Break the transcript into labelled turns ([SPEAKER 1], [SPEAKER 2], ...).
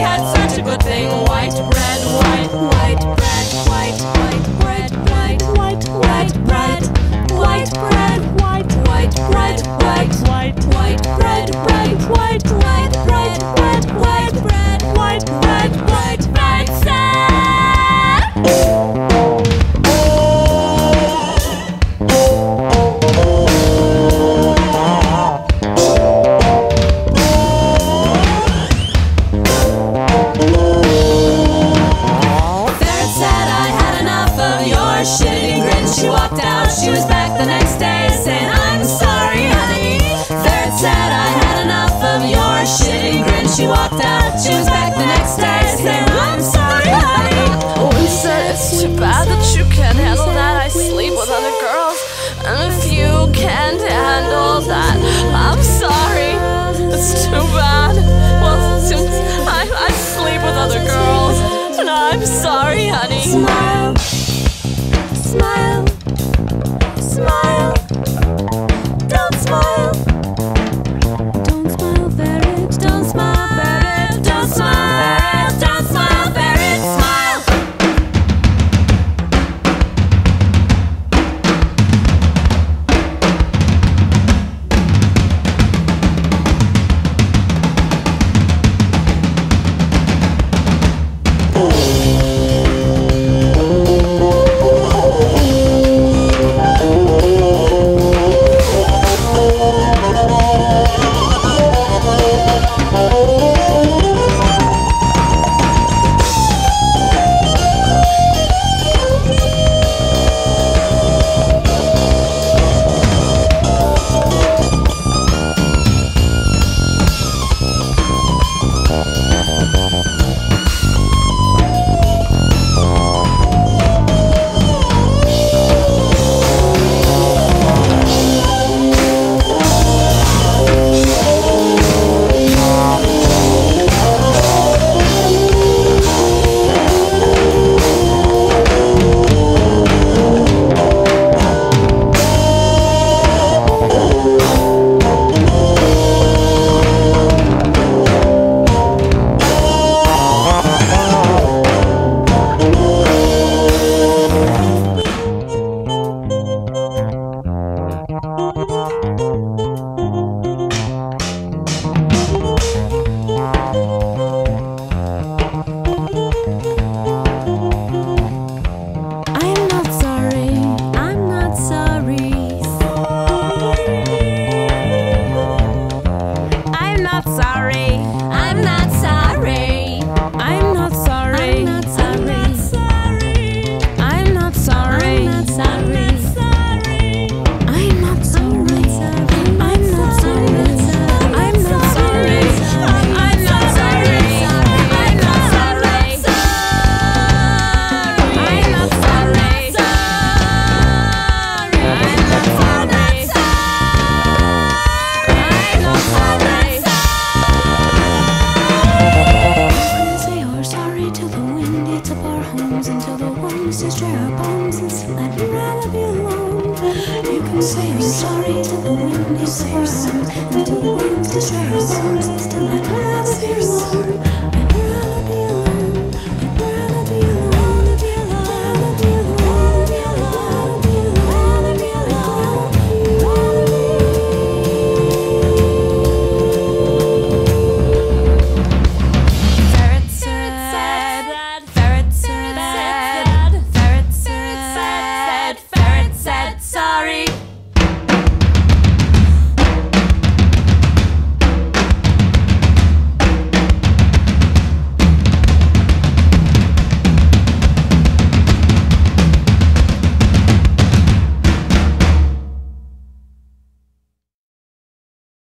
[SPEAKER 1] had such a good thing. White bread, white, white bread, white, white bread, white, white, white bread, white bread. I'm sorry, honey. Smile, smile. kisses, dry bones and slap me right up your alone. You can say you're sorry till the wind is sore, until the wind is dry, palms, and slap me right up your alone.